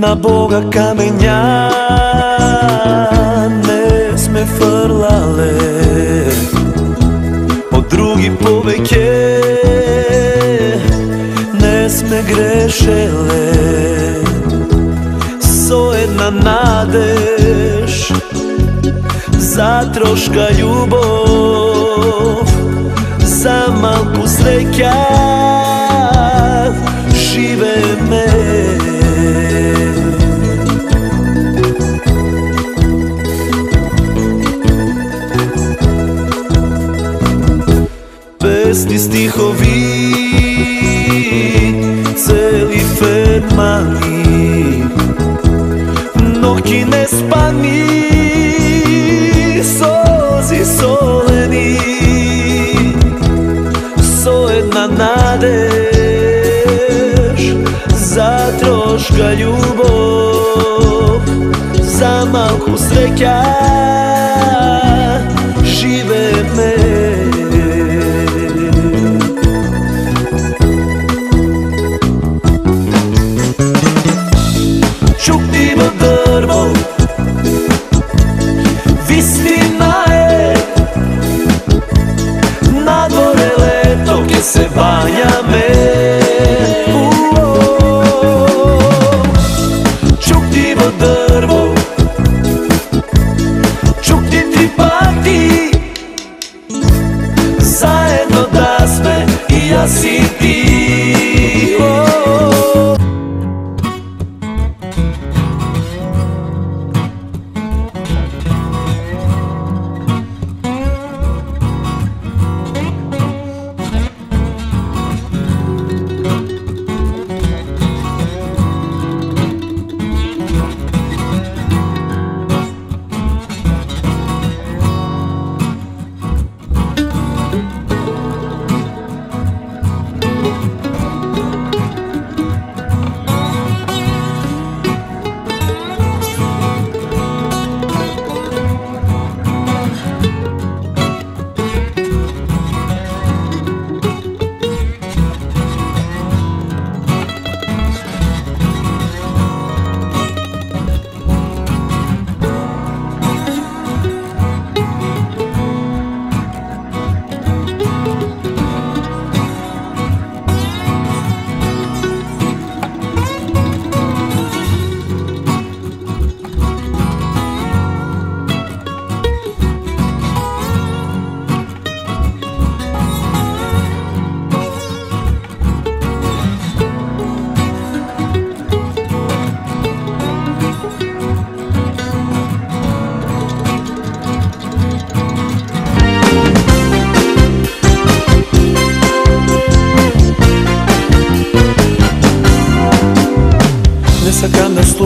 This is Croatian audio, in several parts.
moga kamenja. Ne sme frlale. Od drugi poveke Ne sme grešele. So jedna nadeš Za troška ljubov Za malku sreća Žive me Pesni stihovi Celi fet mali Noći nespani Sozi soleni. So jedna nadeš Za troška ljubov. Za malku sreća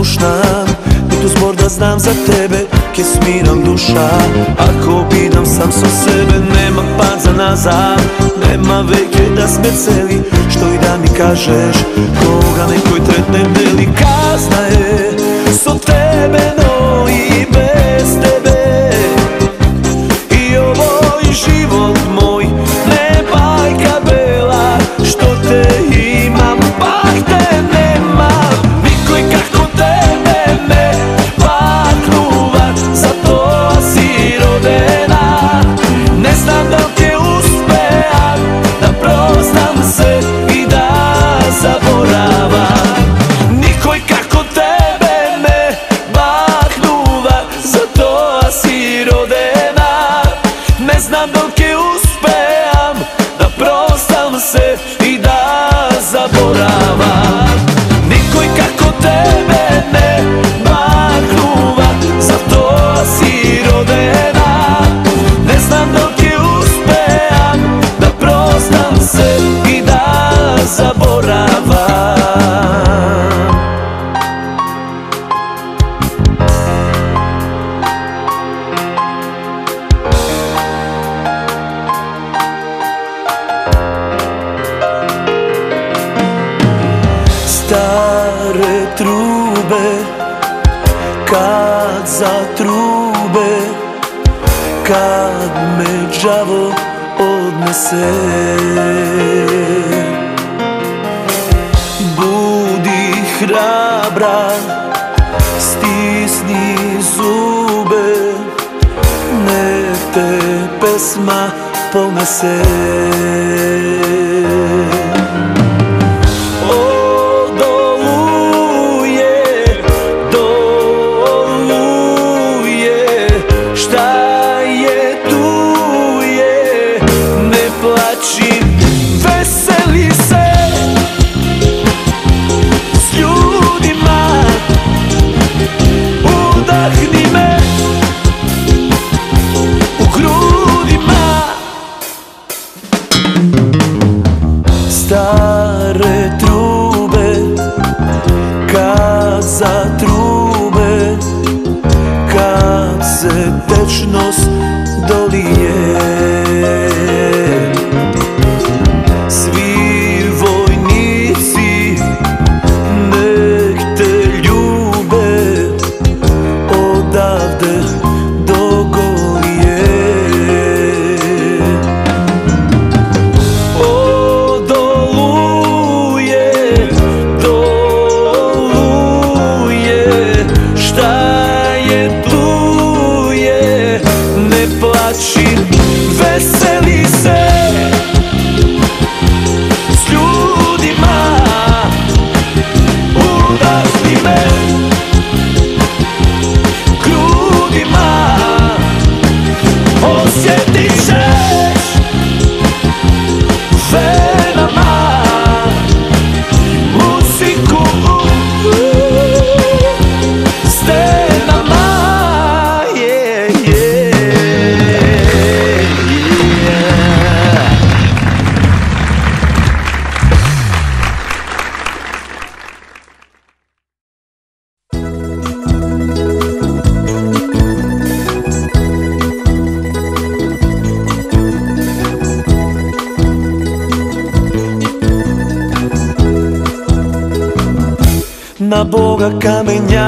slušam. Niti zbor da znam za tebe Ke smiram duša. Ako bidam sam sa sebe Nema pad za nazad. Nema veke da sme celi Što i da mi kažeš. Koga nekoj tretne deli Kazna je So tebe Kad me đavo odnese. Budi hrabra Stisni zube Nek te pesma ponese na Boga kamenja ne